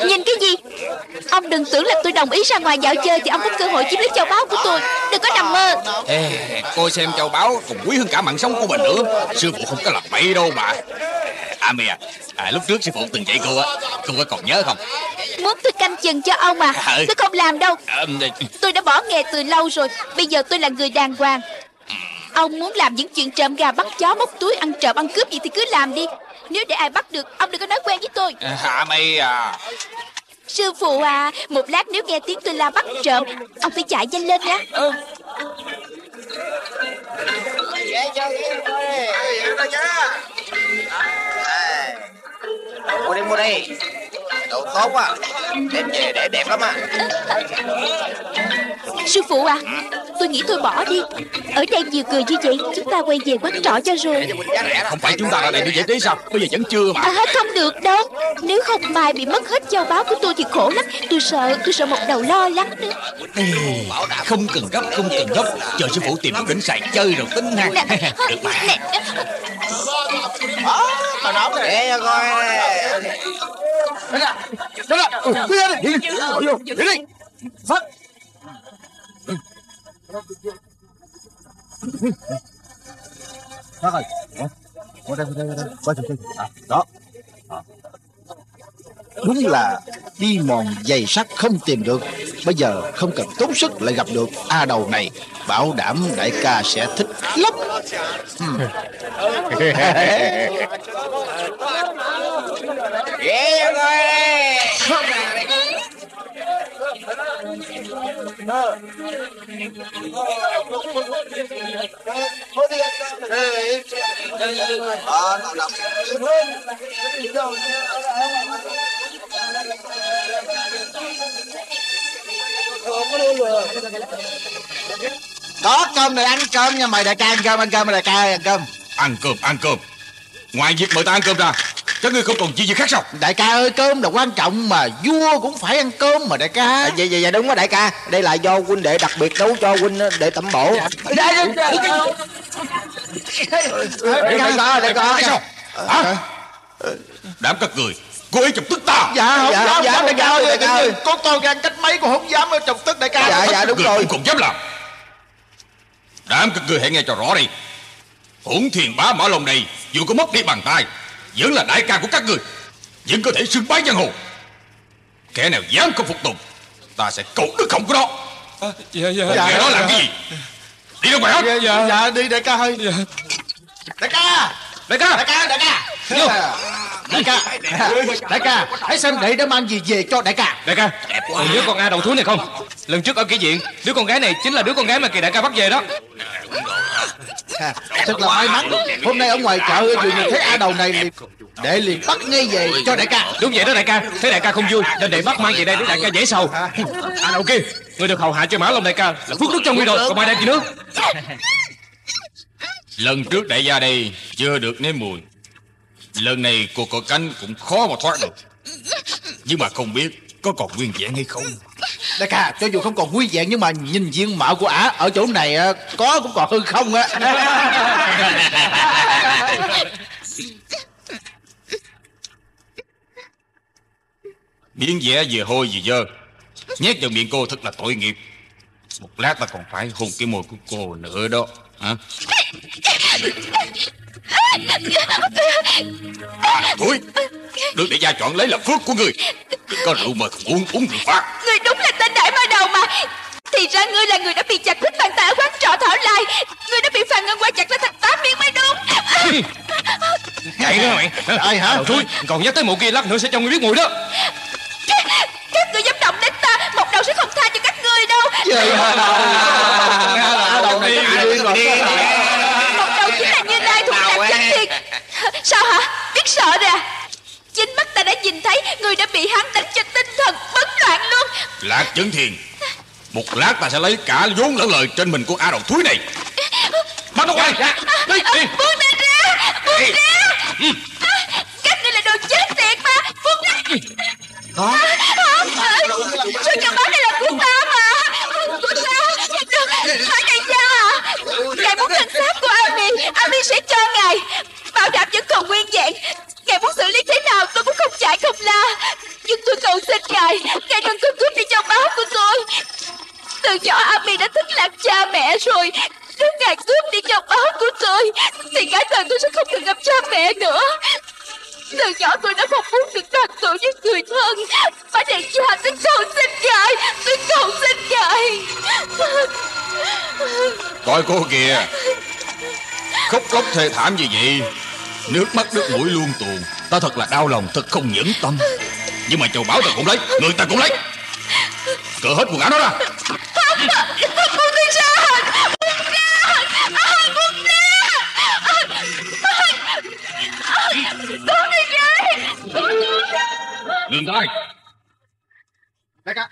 Nhìn cái gì? Ông đừng tưởng là tôi đồng ý ra ngoài dạo chơi Thì ông có cơ hội chiếm lấy châu báu của tôi. Đừng có nằm mơ. Ê, Cô xem châu báu còn quý hơn cả mạng sống của mình nữa. Sư phụ không có làm bậy đâu mà. À mẹ à, Lúc trước sư phụ từng dạy cô á Cô có còn nhớ không? Muốn tôi canh chừng cho ông à Ừ. Tôi không làm đâu. À, Tôi đã bỏ nghề từ lâu rồi. Bây giờ tôi là người đàng hoàng. Ông muốn làm những chuyện trộm gà bắt chó móc túi ăn trộm ăn cướp gì thì cứ làm đi Nếu để ai bắt được Ông đừng có nói quen với tôi. Hạ mày à. Sư phụ à Một lát nếu nghe tiếng tôi la bắt trộm Ông phải chạy nhanh lên nha Mua đi mua đi Đồ tốt quá. Đem về để đẹp lắm á Sư phụ à Tôi nghĩ thôi bỏ đi. Ở đây nhiều cười như vậy Chúng ta quay về quán trọ cho rồi. Không phải chúng ta ra đây để giải trí sao? Bây giờ vẫn chưa mà. À không được đâu. Nếu không mai bị mất hết châu báu của tôi thì khổ lắm. Tôi sợ tôi sợ một đầu lo lắng nữa. Ê, Không cần gấp không cần gấp Chờ sư phụ tìm được đỉnh sài chơi rồi tính ha. Được mà. Nè, Tao nóng nè Để cho coi nè Đó là Đi ra đi Đi đi Phát Phát ơi Qua đây, qua đây, qua đây Qua đây, đây. Đó. Đúng là đi mòn giày sắt không tìm được Bây giờ không cần tốn sức lại gặp được A đầu này Bảo đảm đại ca sẽ thích lắm Để Ghê coi Có cơm này ăn cơm nha mày đại ca ăn cơm ăn cơm đại ca ăn cơm. Ăn cơm ăn cơm. Ngoài việc mời ta ăn cơm ra. Các ngươi không còn chi gì khác sao? Đại ca ơi cơm là quan trọng mà Vua cũng phải ăn cơm mà đại ca. À, Vậy vậy vậy đúng đó đại ca. Đây là do huynh đệ đặc biệt nấu cho huynh để tẩm bổ. Đây đây đây sao Hả? Đám các người Cố ý chọc tức ta. Dạ không Dạ, dám, dạ, dám đại ca ơi đại ca ơi. Con tôi gan cách mấy còn không dám chọc tức đại ca. Dạ, dạ, đúng rồi. cũng dám làm. Đám các người hãy nghe cho rõ đi. Hỗn thiền bá mã lòng này Dù có mất đi bàn tay Vẫn là đại ca của các người. Vẫn có thể xưng bái giang hồ. Kẻ nào dám không phục tùng Ta sẽ cột đứt họng của nó. Dạ dạ Dạ, Kẻ đó làm cái gì? Đi ra ngoài hết. Dạ, dạ, dạ đi đại ca ơi. Đại ca! Đại ca! Đại ca, đại ca! Vô Đại ca. Đại ca Hãy xem đệ đã mang gì về cho đại ca. Đại ca Còn nhớ con A đầu thú này không? Lần trước ở kỷ diện Đứa con gái này chính là đứa con gái mà kỳ đại ca bắt về đó. À, Thật là may mắn. Hôm nay ở ngoài chợ vừa nhìn thấy A đầu này liền Đệ liền bắt ngay về cho đại ca. Đúng vậy đó đại ca. Thấy đại ca không vui Nên đệ bắt mang về đây để đại ca dễ sầu. À. Đầu kia Người được hầu hạ cho mã long đại ca Là phước đức trong nguyên rồi Còn mai đây gì nữa Lần trước đại gia đây Chưa được nếm mùi Lần này cuộc cội cánh cũng khó mà thoát được. Nhưng mà không biết Có còn nguyên vẹn hay không. Đại ca cho dù không còn quy vẹn Nhưng mà nhìn diện mạo của ả Ở chỗ này á, có cũng còn hơn không á. Miếng vẽ vừa hôi vừa dơ. Nhét vào miệng cô thật là tội nghiệp. Một lát ta còn phải hôn cái môi của cô nữa đó. Hả thôi Được để gia chọn lấy là phước của người. Đừng có rượu mà không uống uống rượu phạt. Người đúng là tên đại ma đầu mà. Thì ra ngươi là người đã bị chặt đứt bàn tay ở quán trọ Thảo Lai Ngươi đã bị phàn ngân qua chặt ra thành tám miếng mới đúng. Chạy nữa mày. Ai hả? Thúi Còn nhắc tới mụ kia lát nữa sẽ cho ngươi biết mùi đó. Các ngươi dám động đến ta Một đầu sẽ không tha cho các ngươi đâu. A đầu này. điên rồi Một đầu chính là như lai thuộc lạc chết thiệt Sao hả? Biết sợ rồi à? Chính mắt ta đã nhìn thấy Người đã bị hắn đánh cho tinh thần bấn loạn luôn. Lạc chấn thiền Một lát ta sẽ lấy cả vốn lẫn lời trên mình của A đầu thúi này. Bắt nó quay Đi đi. Buông ta ra Buông ra. À, Các ngươi là đồ chết tiệt mà Buông ra Không Số châu báu này là của ta mà. Của ta. Được Hỏi à Ngài muốn thanh sát của Amy, Amy sẽ cho Ngài Bảo đảm vẫn còn nguyên vẹn Ngài muốn xử lý thế nào tôi cũng không chạy không la Nhưng tôi cầu xin Ngài. Ngài đừng có cướp đi trong báo của tôi. Từ nhỏ Amy đã thích làm cha mẹ rồi. Nếu Ngài cướp đi trong báo của tôi Thì cả đời tôi sẽ không được gặp cha mẹ nữa. Từ nhỏ tôi đã không muốn được đoàn tụ với người thân. Bà đại cha tôi cầu xin ngài Tôi cầu xin ngài. Coi cô kìa. Khóc lóc thê thảm như vậy? Nước mắt nước mũi luôn tuồn. Ta thật là đau lòng Thật không nhẫn tâm. Nhưng mà châu bảo ta cũng lấy Người ta cũng lấy. Cỡ hết quần áo đó ra Buông tôi ra Buông ra À, Buông ra Buông tôi ra Tay đại ca.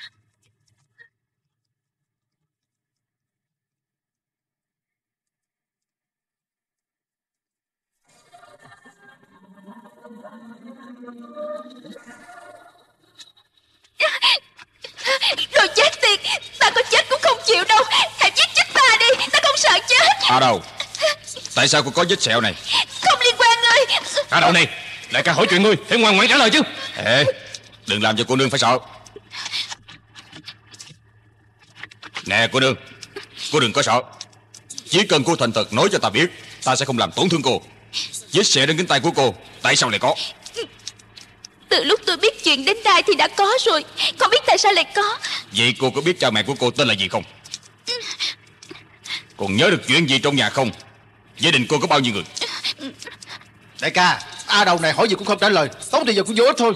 Đồ chết tiệt Ta có chết cũng không chịu đâu. Hãy giết chết ta đi Ta không sợ chết. À đâu? Tại sao cô có vết sẹo này? Không liên quan ngươi. À đâu này? Đại ca hỏi chuyện ngươi Phải ngoan ngoãn trả lời chứ. Ê Đừng làm cho cô nương phải sợ. Nè cô nương. Cô đừng có sợ. Chỉ cần cô thành thật nói cho ta biết Ta sẽ không làm tổn thương cô. Vết sẹo trên cánh tay của cô Tại sao lại có? Từ lúc tôi biết chuyện đến đây thì đã có rồi. Không biết tại sao lại có. Vậy cô có biết cha mẹ của cô tên là gì không? Còn nhớ được chuyện gì trong nhà không? Gia đình cô có bao nhiêu người? Đại ca a đầu này hỏi gì cũng không trả lời. Tốn thì giờ cũng vô ích thôi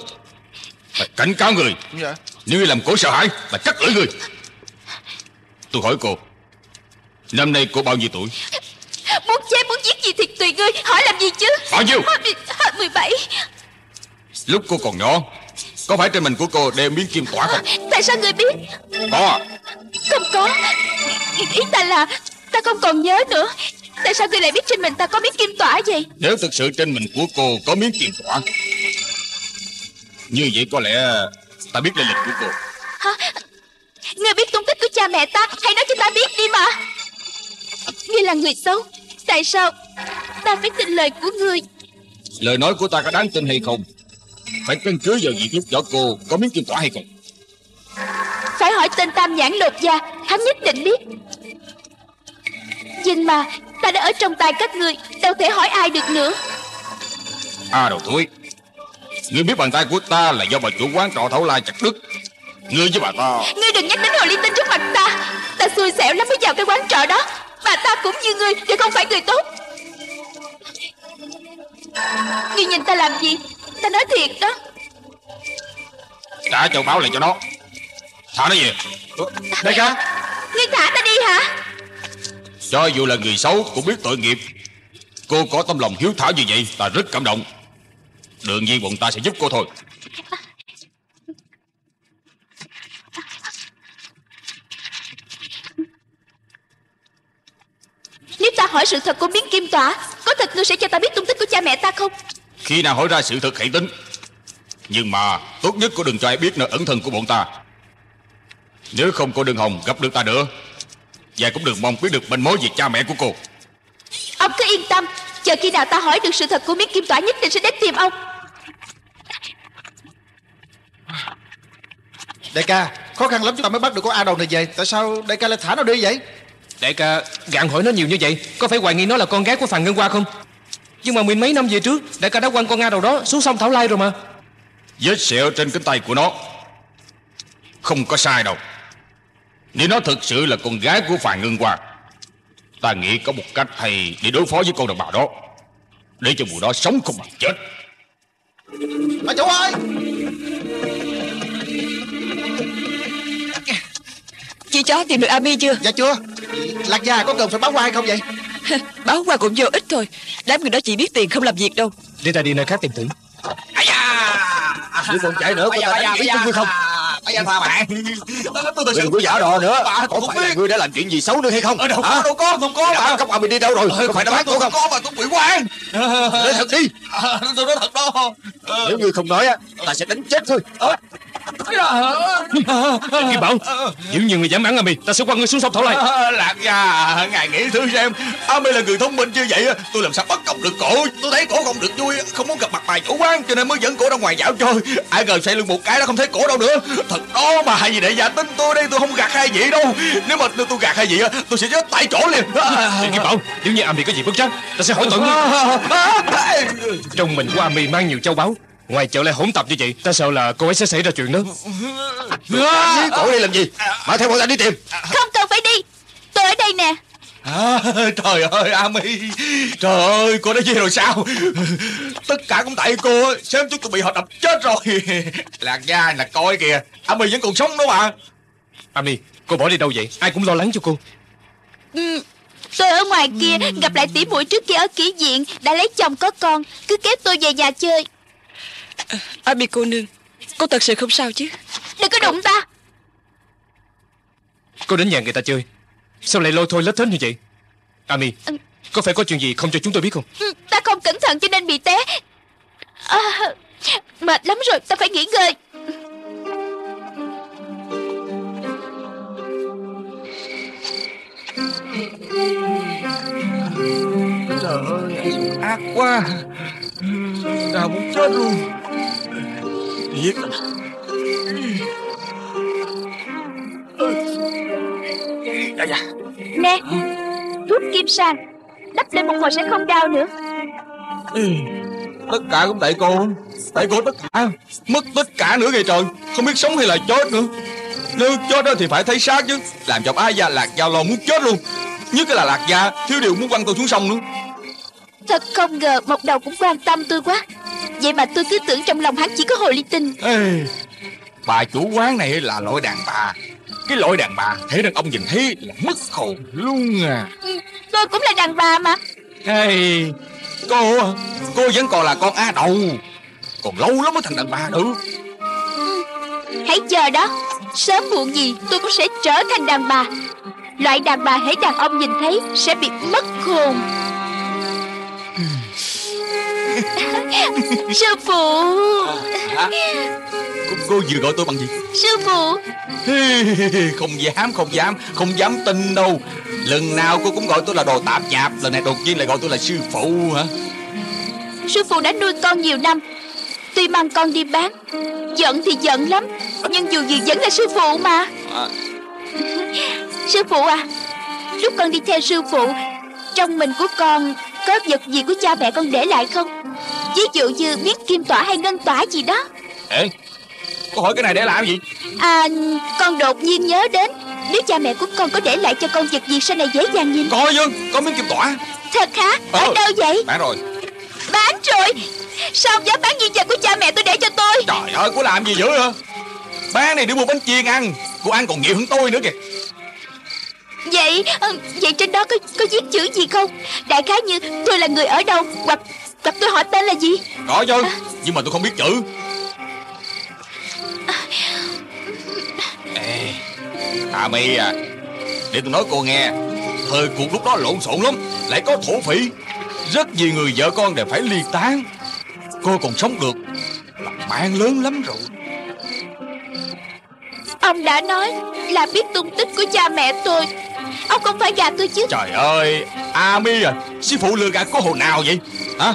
Ta cảnh cáo người. Dạ Nếu ngươi làm cổ sợ hãi Là cắt lưỡi người. Tôi hỏi cô Năm nay cô bao nhiêu tuổi? Muốn chết muốn giết gì thì tùy ngươi. Hỏi làm gì chứ? Bao nhiêu? Hết 17 Lúc cô còn nhỏ Có phải trên mình của cô đeo miếng kim tỏa không? Tại sao ngươi biết? Có à. Không có. Ý ta là Ta không còn nhớ nữa. Tại sao ngươi lại biết trên mình ta có miếng kim tỏa vậy? Nếu thực sự trên mình của cô có miếng kim tỏa Như vậy có lẽ Ta biết lên lịch của cô. Hả? Ngươi biết tung tích của cha mẹ ta Hãy nói cho ta biết đi mà. Ngươi là người xấu Tại sao Ta phải tin lời của ngươi? Lời nói của ta có đáng tin hay không? Phải căn cứ vào việc lúc nhỏ cô Có miếng kim tỏa hay không? Phải hỏi tên Tam Nhãn Lột Gia Hắn nhất định biết. Nhưng mà Ta đã ở trong tay các ngươi Đâu thể hỏi ai được nữa. À đầu thúi Ngươi biết bàn tay của ta là do bà chủ quán trọ thấu lai chặt đứt. Ngươi với bà ta. Ngươi đừng nhắc đến hồ ly tinh trước mặt ta. Ta xui xẻo lắm mới vào cái quán trọ đó. Bà ta cũng như ngươi Đều không phải người tốt. Ngươi nhìn ta làm gì? Ta nói thiệt đó. Trả châu báo lại cho nó. Thả nó về. Đại ca. Ngươi thả ta đi hả? Cho dù là người xấu cũng biết tội nghiệp. Cô có tâm lòng hiếu thảo như vậy Ta rất cảm động Đương nhiên bọn ta sẽ giúp cô thôi. Nếu ta hỏi sự thật của miếng kim tỏa Có thật ngươi sẽ cho ta biết tung tích của cha mẹ ta không? Khi nào hỏi ra sự thật hãy tính. Nhưng mà tốt nhất cô đừng cho ai biết nơi ẩn thân của bọn ta. Nếu không cô đừng hồng gặp được ta nữa. Và cũng đừng mong biết được manh mối về cha mẹ của cô. Ông cứ yên tâm Chờ khi nào ta hỏi được sự thật của miếng kim tỏa nhất định sẽ đến tìm ông đại ca khó khăn lắm chúng ta mới bắt được con a đầu này về. Tại sao đại ca lại thả nó đi vậy? Đại ca gạn hỏi nó nhiều như vậy Có phải hoài nghi nó là con gái của Phàn Ngân Hoa không? Nhưng mà mười mấy năm về trước Đại ca đã quăng con Nga đầu đó xuống sông Thảo Lai rồi mà. Vết sẹo trên cánh tay của nó Không có sai đâu. Nếu nó thực sự là con gái của Phàn Ngân Hoa Ta nghĩ có một cách hay để đối phó với con đàn bà đó Để cho mùa đó sống không bằng chết. Bà chủ ơi Chị chó tìm được Ami chưa? Dạ chưa. Lạc gia có cần phải báo qua hay không vậy? Báo qua cũng vô ích thôi. Đám người đó chỉ biết tiền không làm việc đâu. Để ta đi nơi khác tìm thử. Nếu còn chạy nữa Cô ta đánh chúng ngươi không? Bây giờ tha bạn Tôi Đừng có giả đò nữa. Có phải là ngươi đã làm chuyện gì xấu nữa hay không? Đâu Hả? có, đâu có, không có Đã bắt cóc ông mình đi đâu rồi? Có phải đã bắt tôi không có mà tôi bị quan Nói thật đi. Tôi nói thật đó. Nếu ngươi không nói á Ta sẽ đánh chết thôi Kim Bảo? Nếu như người dám bắn Ami Ta sẽ quăng người xuống sông Thổ Lai. À, Lạc gia Ngài nghĩ thử xem. Ami là người thông minh như vậy Tôi làm sao bắt cóc được cổ? Tôi thấy cổ không được vui Không muốn gặp mặt bài chủ quán Cho nên mới dẫn cổ ra ngoài dạo chơi. Ai ngờ xoay lưng một cái đã không thấy cổ đâu nữa. Thật đó mà hai vị đại gia tin tôi đây tôi không gạt hai vị đâu. Nếu mà tôi gạt hai vị Tôi sẽ chết tại chỗ liền. Kim Bảo? Nếu như Ami có gì bất trắc Ta sẽ hỏi tội ngươi. Trong mình của Ami mang nhiều châu báu Ngoài chợ lại hỗn tạp như vậy Ta sợ là cô ấy sẽ xảy ra chuyện đó. Giết cổ đi làm gì? Mà theo bọn ta đi tìm. Không cần phải đi. Tôi ở đây nè. À, trời ơi Ami Trời ơi cô đã về rồi sao? Tất cả cũng tại cô á. Sớm chút tôi bị họ đập chết rồi. Lạc gia là coi kìa. Ami vẫn còn sống đó mà. Ami Cô bỏ đi đâu vậy? Ai cũng lo lắng cho cô. Ừ, Tôi ở ngoài kia Gặp lại tỷ muội trước kia ở kỹ viện Đã lấy chồng có con. Cứ kéo tôi về nhà chơi Ami cô nương Cô thật sự không sao chứ? Đừng có đụng ta. Cô đến nhà người ta chơi. Sao lại lôi thôi lết thết như vậy? Ami Ừ. Có phải có chuyện gì không cho chúng tôi biết không? Ừ, Ta không cẩn thận cho nên bị té. À, Mệt lắm rồi Ta phải nghỉ ngơi. Trời ơi ác quá. Đau muốn chết luôn Dạ dạ. Nè Thuốc kim sang. Đắp lên một hồi sẽ không đau nữa. Tất cả cũng tại cô. Tại cô tất cả. Mất tất cả nữa kìa trời. Không biết sống hay là chết nữa. Nếu chết đó thì phải thấy xác chứ. Làm cho ai già lạc gia lo muốn chết luôn. Nhất là lạc gia Thiếu điều muốn quăng tôi xuống sông nữa Thật không ngờ một đầu cũng quan tâm tôi quá. Vậy mà tôi cứ tưởng trong lòng hắn chỉ có hồ ly tinh. Ê, Bà chủ quán này là loại đàn bà. Cái loại đàn bà Thế đàn ông nhìn thấy là mất hồn luôn à. Ừ, Tôi cũng là đàn bà mà. Ê, Cô Cô vẫn còn là con A đầu. Còn lâu lắm mới thành đàn bà được. Hãy chờ đó. Sớm muộn gì tôi cũng sẽ trở thành đàn bà. Loại đàn bà hãy đàn ông nhìn thấy Sẽ bị mất hồn Sư phụ. Hả? cô, cô vừa gọi tôi bằng gì? Sư phụ. Không dám không dám Không dám tin đâu. Lần nào cô cũng gọi tôi là đồ tạp chạp Lần này đột nhiên lại gọi tôi là sư phụ hả? Sư phụ đã nuôi con nhiều năm. Tuy mang con đi bán Giận thì giận lắm Nhưng dù gì vẫn là sư phụ mà. À, Sư phụ à Lúc con đi theo sư phụ Trong mình của con Có vật gì của cha mẹ con để lại không Ví dụ như miếng kim tỏa hay ngân tỏa gì đó. Ê Cô hỏi cái này để làm gì? À con đột nhiên nhớ đến Nếu cha mẹ của con có để lại cho con vật gì Sau này dễ dàng nhìn. Có chứ Có miếng kim tỏa. Thật hả? Ở Ờ. đâu vậy? Bán rồi. Bán rồi? Sao ông dám bán di vật của cha mẹ tôi để cho tôi? Trời ơi cô làm gì dữ hả? Bán này để mua bánh chiên ăn. Cô ăn còn nhiều hơn tôi nữa kìa. Vậy ờ, Vậy trên đó có có viết chữ gì không? Đại khái như tôi là người ở đâu Hoặc hoặc tôi hỏi tên là gì? Có chứ Nhưng mà tôi không biết chữ. Ê Hà My à Để tôi nói cô nghe. Thời cuộc lúc đó lộn xộn lắm Lại có thổ phỉ. Rất nhiều người vợ con đều phải ly tán. Cô còn sống được Là mạng lớn lắm rồi. Ông đã nói là biết tung tích của cha mẹ tôi. Ông không phải gạt tôi chứ. Trời ơi A à Sư phụ lừa gạt có hồ nào vậy? Hả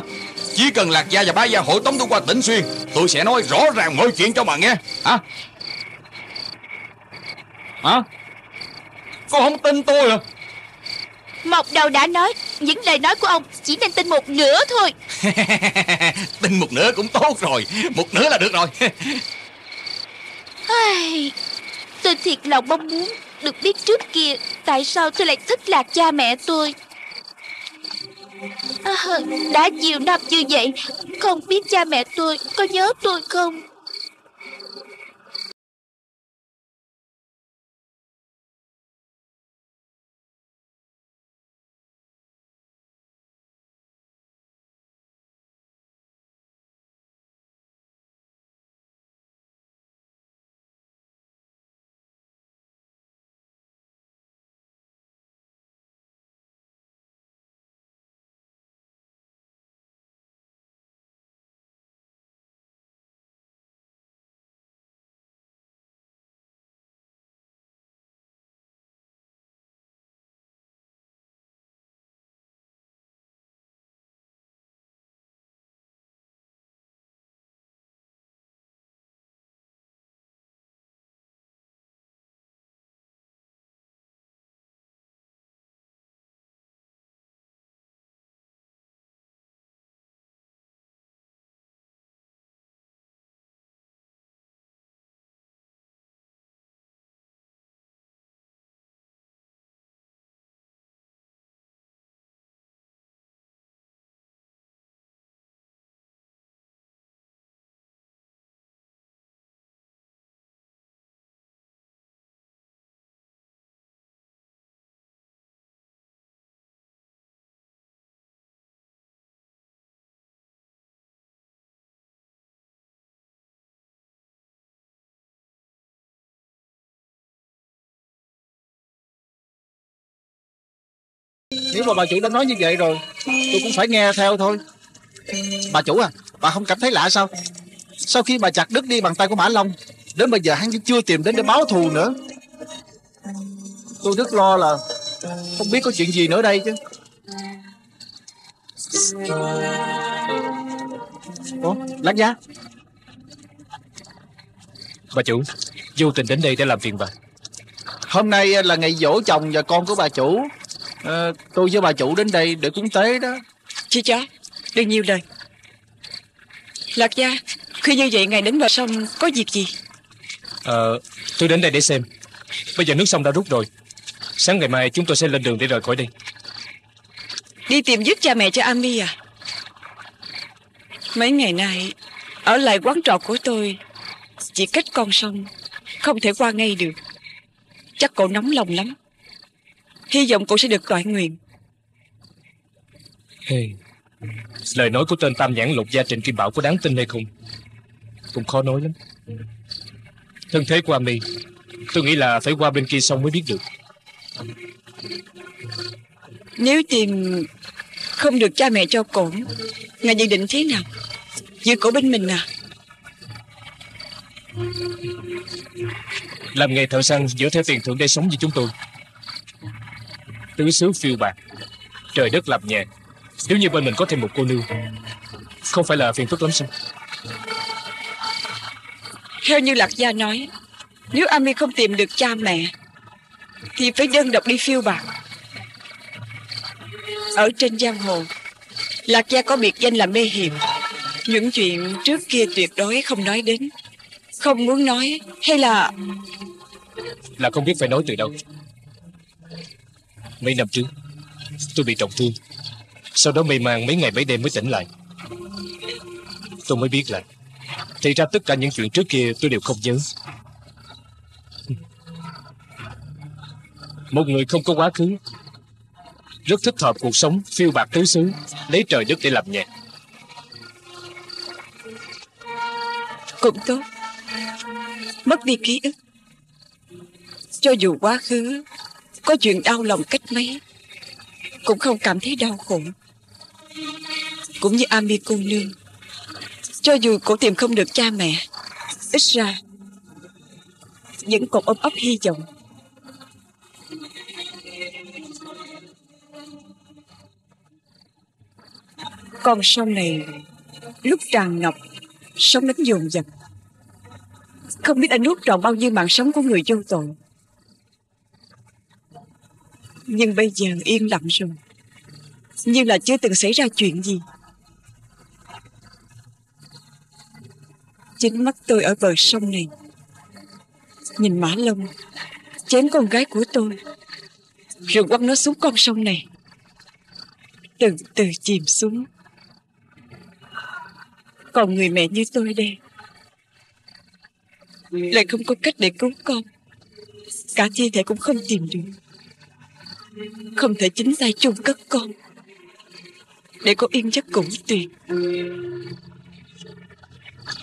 Chỉ cần Lạc Gia và Bá Gia hội tống tôi qua tỉnh Xuyên Tôi sẽ nói rõ ràng mọi chuyện cho bà nghe. Hả? Hả? Cô không tin tôi à? Một đầu đã nói Những lời nói của ông chỉ nên tin một nửa thôi. Tin một nửa cũng tốt rồi Một nửa là được rồi. Tôi thiệt lòng mong muốn Được biết trước kia Tại sao tôi lại thích lạc cha mẹ tôi à, Đã nhiều năm như vậy Không biết cha mẹ tôi có nhớ tôi không? Nếu mà bà chủ đã nói như vậy rồi Tôi cũng phải nghe theo thôi. Bà chủ à Bà không cảm thấy lạ sao? Sau khi bà chặt đứt đi bàn tay của Mã Long Đến bây giờ hắn vẫn chưa tìm đến để báo thù nữa. Tôi rất lo là Không biết có chuyện gì nữa đây chứ. Ủa Lát giá Bà chủ Vô tình đến đây để làm phiền bà. Hôm nay là ngày dỗ chồng và con của bà chủ à, Tôi với bà chủ đến đây để cúng tế đó. Chị chó Đừng nhiều lời Lạc gia Khi như vậy ngài đến bờ sông Có việc gì? Ờ Tôi đến đây để xem. Bây giờ nước sông đã rút rồi. Sáng ngày mai chúng tôi sẽ lên đường để rời khỏi đây. Đi tìm giúp cha mẹ cho Ami à? Mấy ngày nay Ở lại quán trọ của tôi Chỉ cách con sông Không thể qua ngay được. Chắc cậu nóng lòng lắm Hy vọng cậu sẽ được toại nguyện. Hey. Lời nói của tên Tam Nhãn Lục Gia Trịnh Kim Bảo có đáng tin hay không? Cũng khó nói lắm. Thân thế của Ami Tôi nghĩ là phải qua bên kia sông mới biết được. Nếu tìm Không được cha mẹ cho cậu Ngài dự định thế nào? Giữ cổ bên mình à? Làm nghề thợ săn dựa theo tiền thưởng để sống như chúng tôi Tứ xứ phiêu bạc Trời đất lập nhà. Nếu như bên mình có thêm một cô nương Không phải là phiền phức lắm sao? Theo như Lạc Gia nói Nếu Ami không tìm được cha mẹ Thì phải đơn độc đi phiêu bạc Ở trên giang hồ Lạc Gia có biệt danh là mê hiểm Những chuyện trước kia tuyệt đối không nói đến Không muốn nói Hay là Là không biết phải nói từ đâu Mấy năm trước, Tôi bị trọng thương. Sau đó mê man mấy ngày mấy đêm mới tỉnh lại. Tôi mới biết là Thì ra tất cả những chuyện trước kia tôi đều không nhớ. Một người không có quá khứ, Rất thích hợp cuộc sống phiêu bạc tứ xứ, Lấy trời đất để làm nhạc Cũng tốt. Mất đi ký ức. Cho dù quá khứ có chuyện đau lòng cách mấy, Cũng không cảm thấy đau khổ. Cũng như Ami cô nương, Cho dù cô tìm không được cha mẹ, Ít ra Vẫn còn ôm ấp hy vọng. Còn sau này, Lúc tràn ngập, sống đến dồn dập. Không biết đã nuốt trọn bao nhiêu mạng sống của người vô tội. Nhưng bây giờ yên lặng rồi. Như là chưa từng xảy ra chuyện gì. Chính mắt tôi ở bờ sông này. Nhìn Mã Long, Chém con gái của tôi, Rồi quăng nó xuống con sông này. Từ từ chìm xuống. Còn người mẹ như tôi đây, Lại không có cách để cứu con. Cả thi thể cũng không tìm được. Không thể chính tay chôn cất con. Để có yên giấc cũng tuyệt.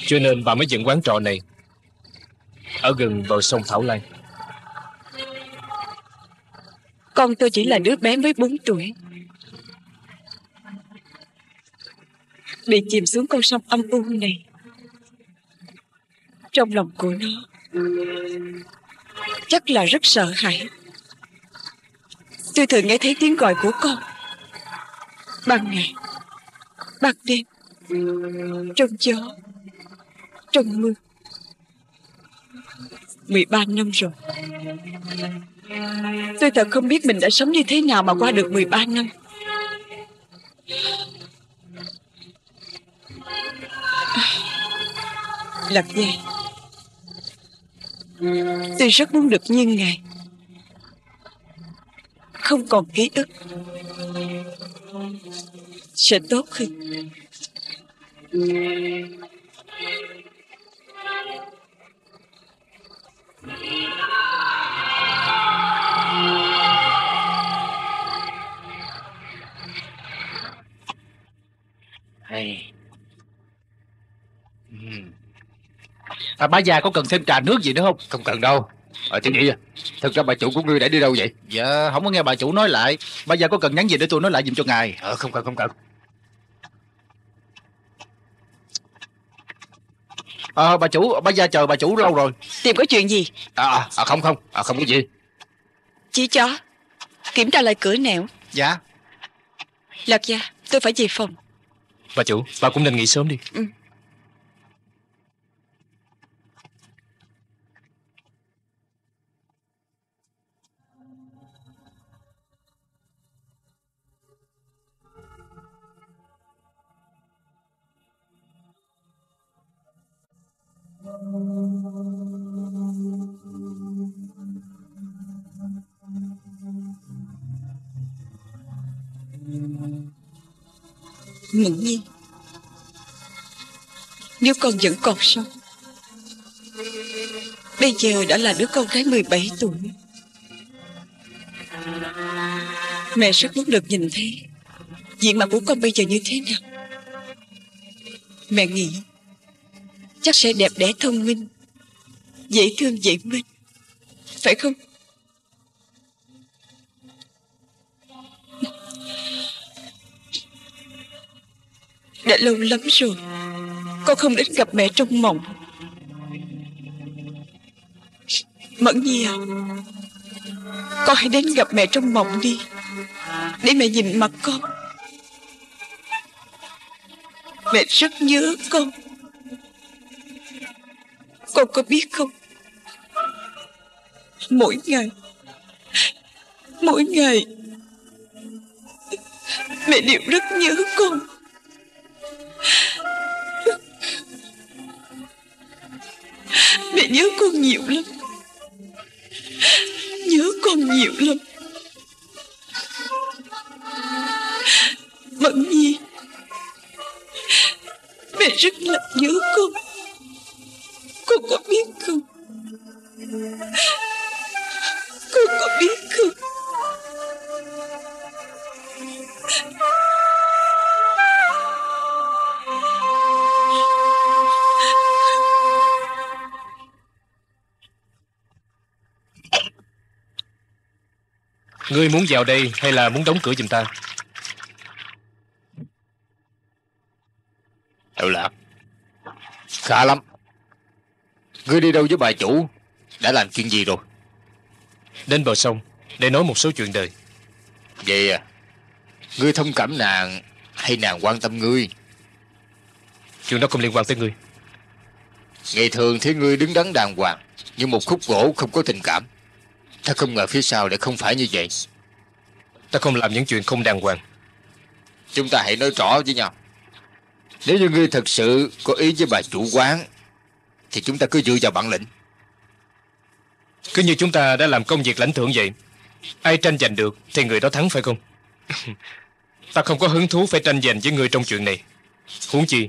Cho nên bà mới dựng quán trọ này. Ở gần bờ sông Thảo Lan. Con tôi chỉ là đứa bé mới 4 tuổi. Bị chìm xuống con sông âm u này. Trong lòng của nó Chắc là rất sợ hãi Tôi thường nghe thấy tiếng gọi của con. Ban ngày, Ban đêm, Trong gió, Trong mưa. 13 năm rồi. Tôi thật không biết mình đã sống như thế nào mà qua được 13 năm. Lạc Gia. Tôi rất muốn được như ngài. Không còn ký ức Sẽ tốt hơn Hay. À, bá già có cần thêm trà nước gì nữa không? Không cần đâu Ờ tiếng gì à Thật ra bà chủ của ngươi đã đi đâu vậy? Dạ không có nghe bà chủ nói lại. Bây giờ có cần nhắn gì để tôi nói lại giùm cho ngài? Ờ không cần không cần. Ờ bà chủ bây giờ chờ bà chủ lâu rồi. Tìm có chuyện gì? À, à, à không không. À, Không có gì. Chỉ chó. Kiểm tra lại cửa nẻo. Dạ. Lạc gia tôi phải về phòng. Bà chủ Bà cũng nên nghỉ sớm đi Mẫn nhi Nếu con vẫn còn sống, Bây giờ đã là đứa con gái 17 tuổi. Mẹ rất muốn được nhìn thấy Diện mạo của con bây giờ như thế nào. Mẹ nghĩ Chắc sẽ đẹp đẽ thông minh, Dễ thương, dễ mến. Phải không? Đã lâu lắm rồi, Con không đến gặp mẹ trong mộng. Mẫn Nhi à Con hãy đến gặp mẹ trong mộng đi, Để mẹ nhìn mặt con. Mẹ rất nhớ con. Con có biết không? Mỗi ngày Mỗi ngày, Mẹ đều rất nhớ con. Mẹ nhớ con nhiều lắm. Nhớ con nhiều lắm. Mẫn nhi, Mẹ rất là nhớ con. Con có biết không? Con có biết không? Ngươi muốn vào đây hay là muốn đóng cửa giùm ta? Đậu lạc. Khá lắm Ngươi đi đâu với bà chủ? Đã làm chuyện gì rồi? Đến bờ sông Để nói một số chuyện đời. Vậy à Ngươi thông cảm nàng Hay nàng quan tâm ngươi? Chuyện đó không liên quan tới ngươi. Ngày thường thấy ngươi đứng đắn đàng hoàng Như một khúc gỗ không có tình cảm. Ta không ngờ phía sau lại không phải như vậy. Ta không làm những chuyện không đàng hoàng. Chúng ta hãy nói rõ với nhau. Nếu như ngươi thật sự có ý với bà chủ quán thì chúng ta cứ dựa vào bản lĩnh. Cứ như chúng ta đã làm công việc lãnh thưởng vậy, Ai tranh giành được Thì người đó thắng phải không? Ta không có hứng thú phải tranh giành với người trong chuyện này. Huống chi,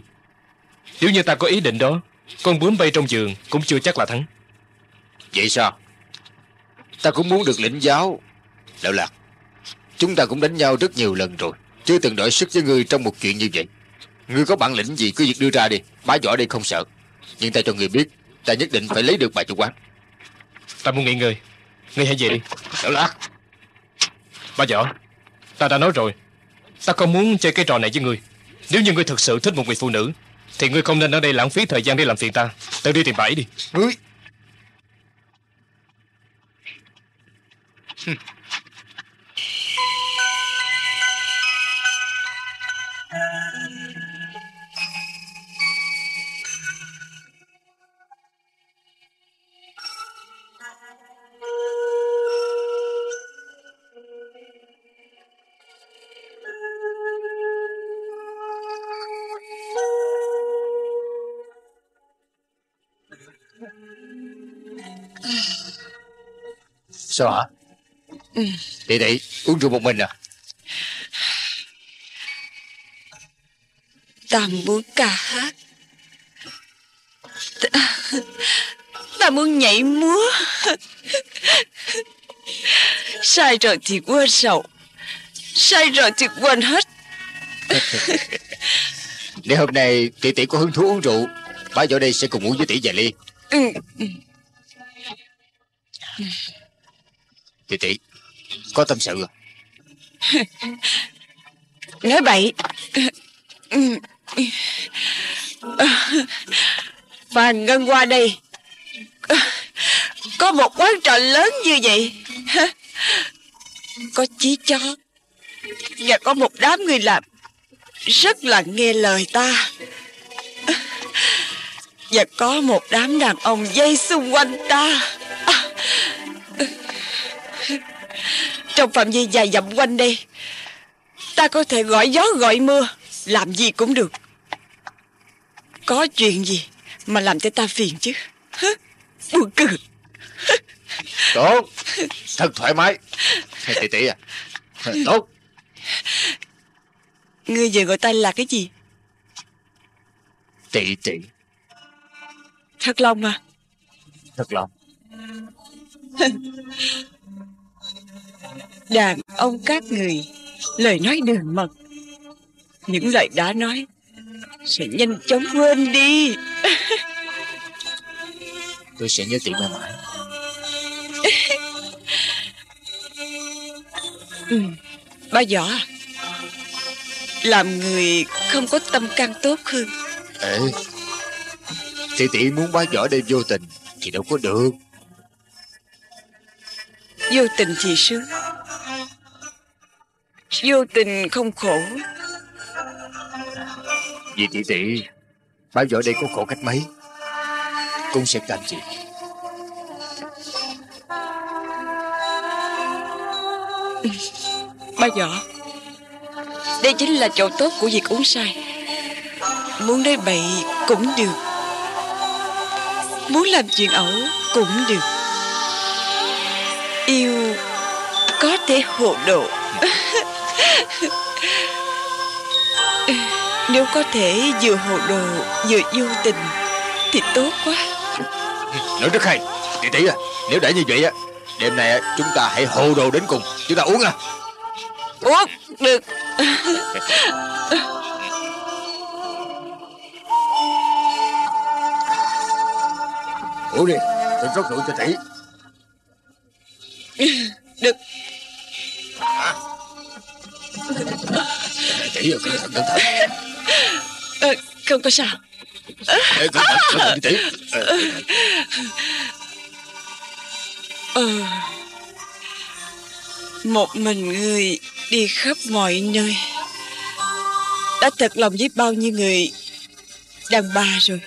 Nếu như ta có ý định đó, Con bướm bay trong giường cũng chưa chắc là thắng. Vậy sao? Ta cũng muốn được lĩnh giáo Đạo lạc. Chúng ta cũng đánh nhau rất nhiều lần rồi, Chưa từng đổi sức với ngươi trong một chuyện như vậy. Ngươi có bản lĩnh gì cứ việc đưa ra đi, Bá võ đây không sợ. Nhưng ta cho ngươi biết Ta nhất định phải lấy được bà chủ quán. Ta muốn nghỉ ngơi. Ngươi hãy về đi. Đạo lạc. Ba võ Ta đã nói rồi. Ta không muốn chơi cái trò này với ngươi. Nếu như ngươi thực sự thích một người phụ nữ Thì ngươi không nên ở đây lãng phí thời gian để làm phiền ta. Tự đi tìm bãi đi. Ngươi Sao hả? Tỷ tỷ uống rượu một mình à? Ta muốn ca hát. Ta, ta muốn nhảy múa. Sai rồi thì quên sầu Sai rồi thì quên hết. Nếu hôm nay tỷ tỷ có hứng thú uống rượu Bá võ đây sẽ cùng uống với tỷ vài ly. Ừ. Chị tỷ Có tâm sự à Nói bậy. Bà Ngân qua đây Có một quán trọ lớn như vậy. Có chí chó. Và có một đám người làm Rất là nghe lời ta. Và có một đám đàn ông dây xung quanh ta. Trong phạm vi dài dặm quanh đây Ta có thể gọi gió gọi mưa Làm gì cũng được. Có chuyện gì Mà làm cho ta phiền chứ? Hứ, Buồn cười. Tốt. Thật thoải mái. Tỷ tỷ à. Tốt. Ngươi vừa gọi ta là cái gì? Tỷ tỷ Thật lòng à? Thật lòng Đàn ông các người Lời nói đường mật. Những lời đã nói Sẽ nhanh chóng quên đi. Tôi sẽ nhớ tỷ mãi mãi. Ừ. Ba võ Làm người không có tâm can tốt hơn. Ê Tỷ tỷ muốn bá võ đây vô tình Thì đâu có được. Vô tình thì sướng Vô tình không khổ. Vì tỷ tỷ Bá võ đây có khổ cách mấy? Cũng sẽ cam chịu Ba võ Đây chính là chỗ tốt của việc uống sai Muốn nói bậy cũng được. Muốn làm chuyện ẩu cũng được. Yêu có thể hồ đồ Nếu có thể vừa hồ đồ vừa vô tình Thì tốt quá. Nói rất hay Tỷ tỷ à Nếu đã như vậy á Đêm nay chúng ta hãy hồ đồ đến cùng Chúng ta uống à. Uống được. Uống đi Tôi rót rượu cho tỷ Tỷ à cẩn thận cẩn thận Không có sao. Ê, cẩn thận cẩn thận tỷ Ờ, Ờ. Một mình người đi khắp mọi nơi. Đã thật lòng với bao nhiêu người Đàn bà rồi.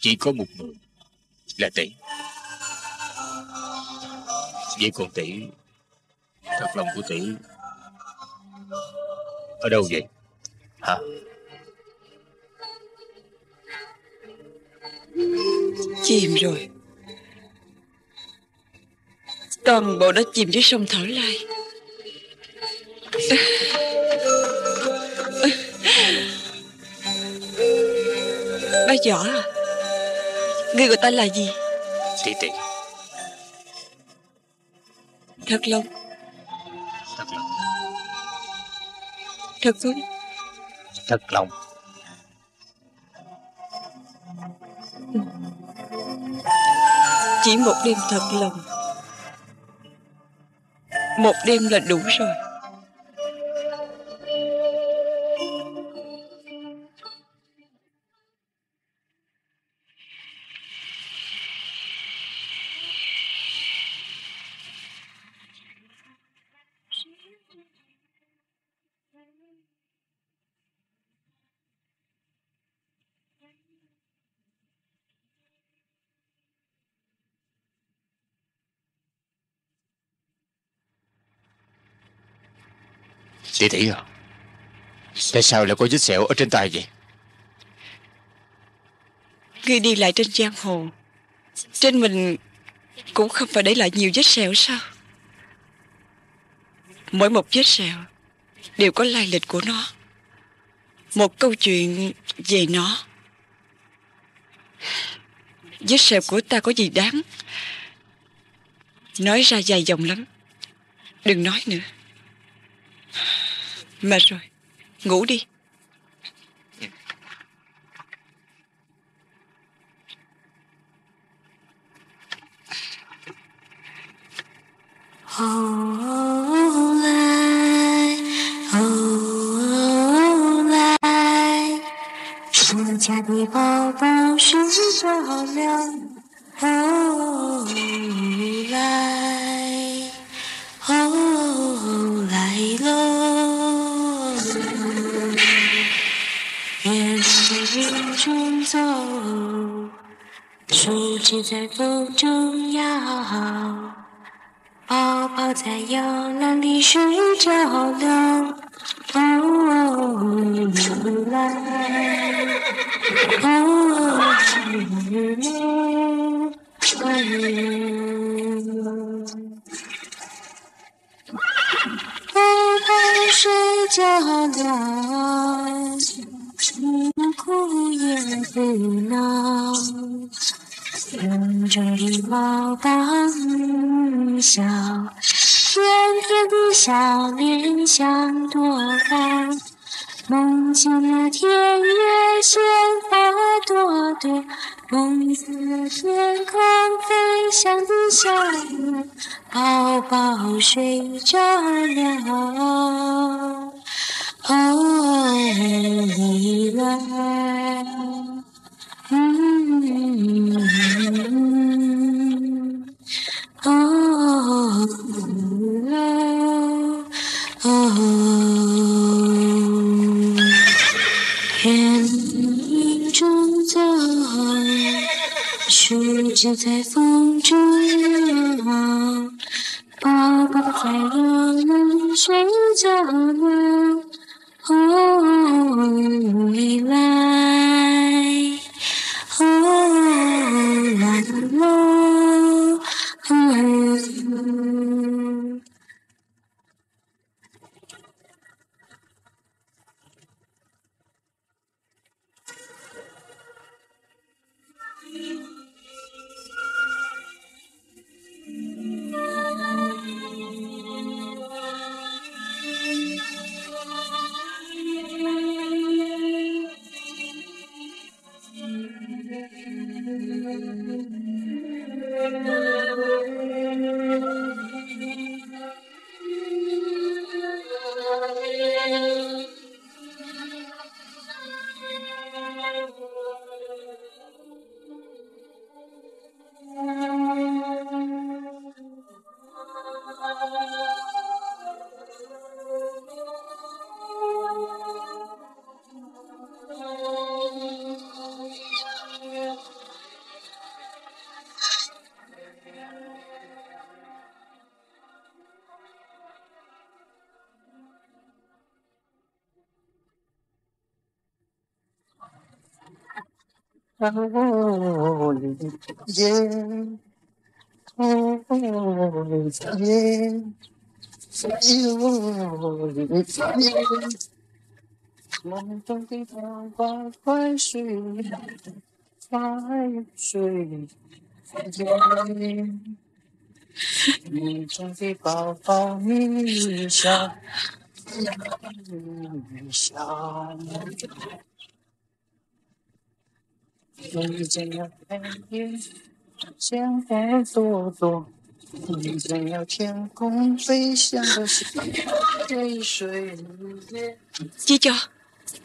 Chỉ có một người Là tỷ. Vậy còn tỷ Thật lòng của tỷ Ở đâu vậy? Hả? Chìm rồi. Toàn bộ đã chìm dưới sông Thảo Lai. Ba võ à? Người gọi ta là gì? Tỷ tỷ Thật lòng Thật không Thật lòng. Chỉ một đêm thật lòng. Một đêm là đủ rồi Tỷ tỷ à Tại sao lại có vết sẹo ở trên tay vậy? Ngươi đi lại trên giang hồ. Trên mình Cũng không phải để lại nhiều vết sẹo sao? Mỗi một vết sẹo Đều có lai lịch của nó. Một câu chuyện về nó. Vết sẹo của ta có gì đáng? Nói ra dài dòng lắm. Đừng nói nữa. Mệt rồi, ngủ đi. Oh, lại, oh, lại. 我家的宝宝是最好亮，哦，来，哦，来了。中走，树枝在风中摇，宝宝在摇篮里睡着了。哦，来，哦，来，宝宝睡觉了，不哭也不闹。梦中的宝宝笑。甜甜的笑脸像朵花，梦见了田野鲜花朵朵，梦见了天空飞翔的小鸟，宝宝睡着了，就在风中摇。梦中的爸爸快睡，快睡，睡。梦中的宝宝你咪笑，咪咪笑。遇见了黑夜，鲜花朵朵；遇见了天空飞翔的水水夜。Chia cho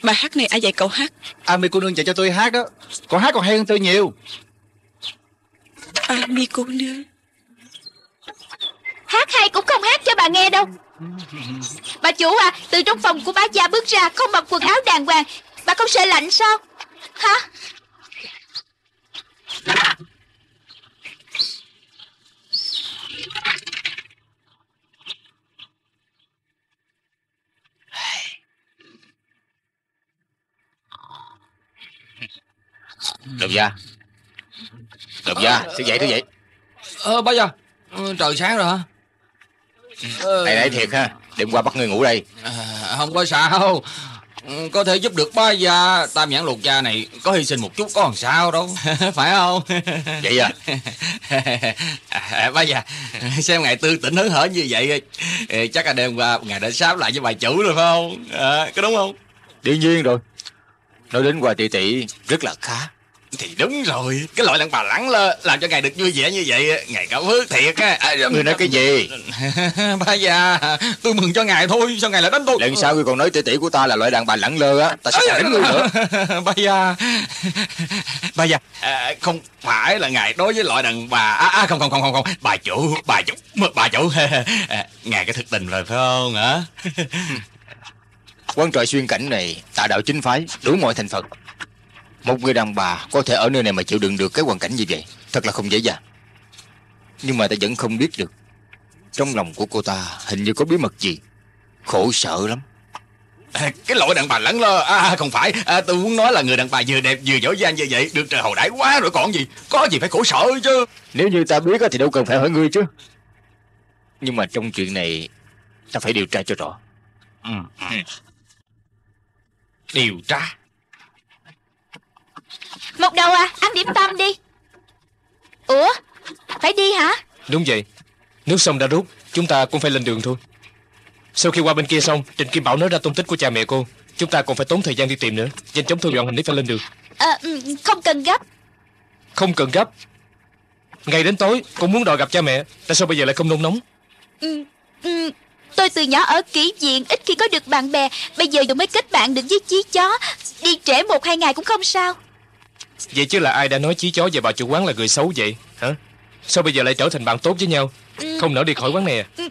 Bài hát này ai dạy cậu hát Ami cô nương dạy cho tôi hát đó Còn hát còn hay hơn tôi nhiều Ami cô nương Hát hay cũng không hát cho bà nghe đâu Bà chủ à Từ trong phòng của bá gia bước ra Không mặc quần áo đàng hoàng Bà không sợ lạnh sao Hả Đồng gia Đồng gia Thức dậy thức dậy Ờ bá gia ờ, Trời sáng rồi hả? Ờ... Này này thiệt ha. Đêm qua bắt người ngủ đây. À, Không có sao. ừ, có thể giúp được ba gia tam nhãn lục gia này có hy sinh một chút có làm sao đâu. Phải không? Vậy à, à ba già xem ngài tư tỉnh hớn hở như vậy chắc là đêm qua ngài đã sáp lại với bà chủ rồi phải không? À, có đúng không? Đương nhiên rồi. Nói đến quà tỷ tỷ rất là khá Thì đúng rồi Cái loại đàn bà lẳng lơ Làm cho ngài được vui vẻ như vậy Ngài cảm phước thiệt á. À, Người nói cái gì? Ba già Tôi mừng cho ngài thôi Sao ngài lại đánh tôi? Lần sau ngươi còn nói tỷ tỷ của ta là loại đàn bà lẳng lơ á Ta sẽ càng đánh ngươi nữa. Ba già Ba già. À, Không phải là ngài đối với loại đàn bà. À, à, Không không không không không. Bà chủ Bà chủ Bà chủ. À, Ngài có thực tình rồi phải không hả? Quan tròi xuyên cảnh này Tà đạo chính phái Đủ mọi thành phần Một người đàn bà có thể ở nơi này mà chịu đựng được cái hoàn cảnh như vậy Thật là không dễ dàng. Nhưng mà ta vẫn không biết được Trong lòng của cô ta hình như có bí mật gì. Khổ sở lắm. À, cái loại đàn bà lẳng lơ. À, không phải. À, tôi muốn nói là người đàn bà vừa đẹp vừa giỏi giang như vậy được trời hậu đãi quá rồi còn gì. Có gì phải khổ sở chứ. Nếu như ta biết á thì đâu cần phải hỏi ngươi chứ. Nhưng mà trong chuyện này Ta phải điều tra cho rõ. Ừ. điều tra Một đầu à Ăn điểm tâm đi. Ủa Phải đi hả? Đúng vậy. Nước sông đã rút Chúng ta cũng phải lên đường thôi. Sau khi qua bên kia xong Trình Kim Bảo nói ra tung tích của cha mẹ cô. Chúng ta còn phải tốn thời gian đi tìm nữa. Nhanh chóng thu dọn hành lý phải lên đường. À, Không cần gấp. Không cần gấp. Ngày đến tối cô muốn đòi gặp cha mẹ. Tại sao bây giờ lại không nôn nóng? Ừ, ừ, Tôi từ nhỏ ở kỹ viện Ít khi có được bạn bè. Bây giờ tôi mới kết bạn được với chí chó Đi trễ một hai ngày cũng không sao Vậy chứ là ai đã nói chí chó và bà chủ quán là người xấu vậy? Hả? Sao bây giờ lại trở thành bạn tốt với nhau? Ừ. Không nỡ đi khỏi quán này à ừ,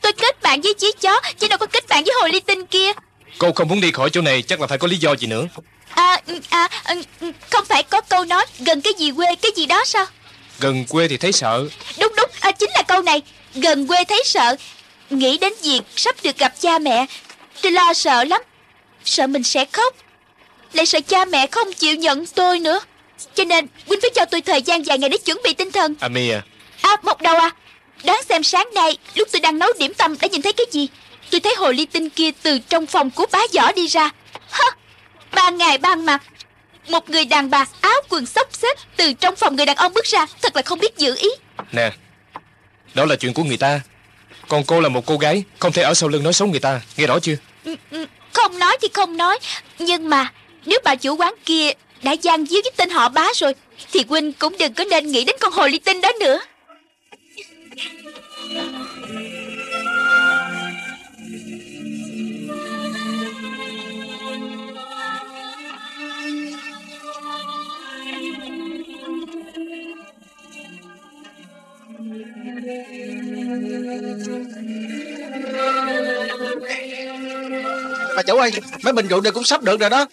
Tôi kết bạn với chí chó Chứ đâu có kết bạn với hồ ly tinh kia. Cô không muốn đi khỏi chỗ này Chắc là phải có lý do gì nữa. À, à, à không phải có câu nói Gần cái gì quê cái gì đó sao? Gần quê thì thấy sợ. Đúng đúng à, Chính là câu này. Gần quê thấy sợ Nghĩ đến việc sắp được gặp cha mẹ. Tôi lo sợ lắm Sợ mình sẽ khóc. Lại sợ cha mẹ không chịu nhận tôi nữa Cho nên Huynh phải cho tôi thời gian vài ngày để chuẩn bị tinh thần. Ami à À một đầu à Đoán xem sáng nay Lúc tôi đang nấu điểm tâm đã nhìn thấy cái gì? Tôi thấy hồ ly tinh kia từ trong phòng của bá võ đi ra. Hả Ban ngày ban mặt. Một người đàn bà áo quần xốc xếp Từ trong phòng người đàn ông bước ra Thật là không biết giữ ý. Nè Đó là chuyện của người ta. Còn cô là một cô gái Không thể ở sau lưng nói xấu người ta Nghe rõ chưa? Ừ, ừ, Không nói thì không nói Nhưng mà Nếu bà chủ quán kia đã gian díu với tên họ bá rồi, Thì Huynh cũng đừng có nên nghĩ đến con hồ ly tinh đó nữa. Bà chủ ơi, Mấy bình rượu này cũng sắp được rồi đó.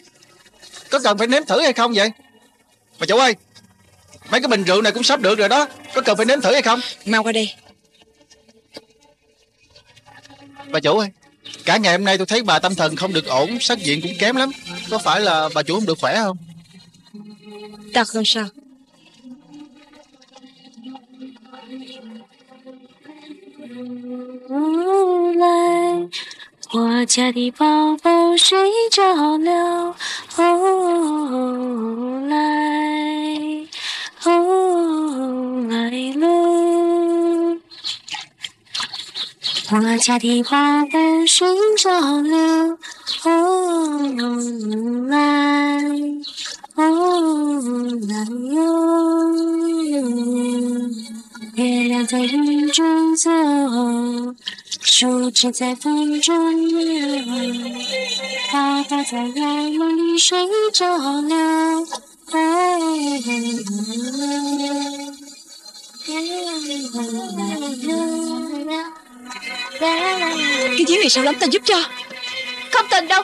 Có cần phải nếm thử hay không vậy? Bà chủ ơi Mấy cái bình rượu này cũng sắp được rồi đó. Có cần phải nếm thử hay không? Mau qua đây Bà chủ ơi Cả ngày hôm nay tôi thấy bà tâm thần không được ổn Sắc diện cũng kém lắm. Có phải là bà chủ không được khỏe không? Ta không sao. 无来，我家的宝宝睡着了。哦来，哦来了，我家的宝宝睡着了。哦来，哦来哟。月亮在云中走，树枝在风中摇，爸爸在摇篮里睡着了。Cái chiếu này sao lắm ta giúp cho Không cần đâu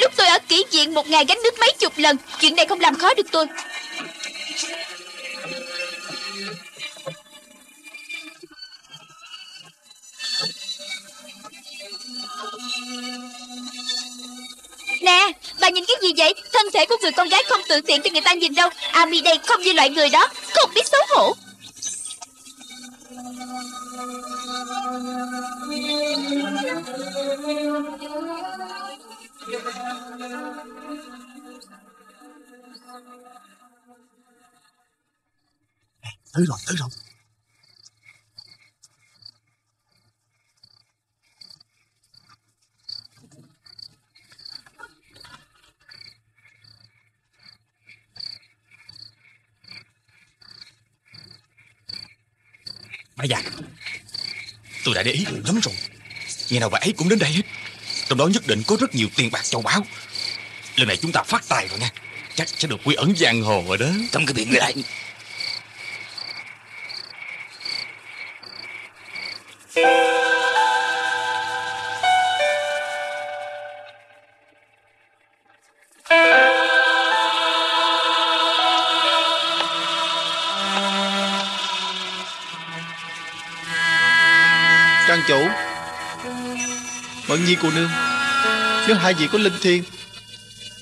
Lúc tôi ở kỹ viện một ngày gánh nước mấy chục lần Chuyện này không làm khó được tôi Nè, bà nhìn cái gì vậy? Thân thể của người con gái không tự tiện cho người ta nhìn đâu. À, Ami đây không như loại người đó. Không biết xấu hổ. Tới rồi, tới rồi. Bà già Tôi đã để ý lắm rồi. Ngày nào bà ấy cũng đến đây hết. Trong đó nhất định có rất nhiều tiền bạc châu báu. Lần này chúng ta phát tài rồi nha. Chắc sẽ được quy ẩn giang hồ rồi đó. Trong cái miệng lại cô nương. Nếu hai vị có linh thiêng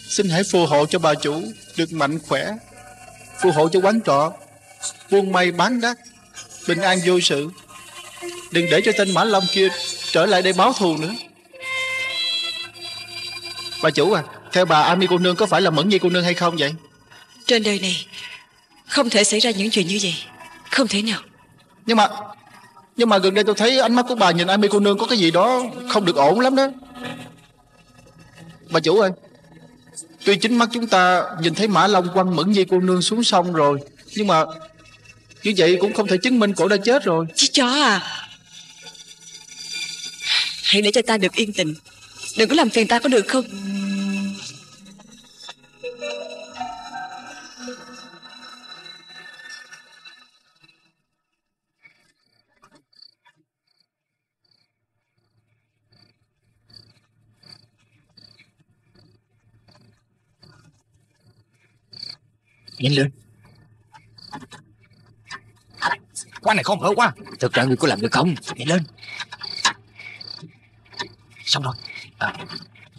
Xin hãy phù hộ cho bà chủ Được mạnh khỏe Phù hộ cho quán trọ Buôn may bán đắt Bình an vô sự. Đừng để cho tên Mã Long kia Trở lại đây báo thù nữa. Bà chủ à Theo bà Ami cô nương có phải là Mẫn nhi cô nương hay không vậy? Trên đời này Không thể xảy ra những chuyện như vậy. Không thể nào. Nhưng mà nhưng mà gần đây tôi thấy ánh mắt của bà nhìn Ami cô nương Có cái gì đó không được ổn lắm đó. Bà chủ ơi, Tuy chính mắt chúng ta nhìn thấy Mã Long quăng Mẫn Nhi cô nương xuống sông rồi, Nhưng mà Như vậy cũng không thể chứng minh cổ đã chết rồi. Chứ chó à. Hãy để cho ta được yên tình. Đừng có làm phiền ta có được không? Nhanh lên Quán này không hở quá. Thực ra người có làm được không? Nhanh lên Xong rồi. À,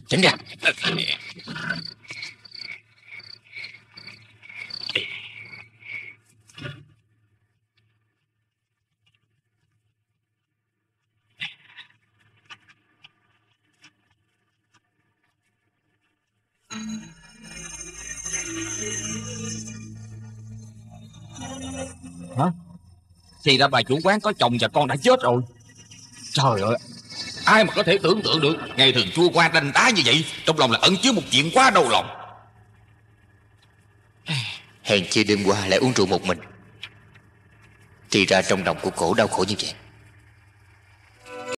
Tránh ra Hả? Thì ra bà chủ quán có chồng và con đã chết rồi. Trời ơi, Ai mà có thể tưởng tượng được Ngày thường chua qua đanh đá như vậy? Trong lòng là ẩn chứa một chuyện quá đau lòng. Hèn chi đêm qua lại uống rượu một mình. Thì ra trong lòng của cổ đau khổ như vậy.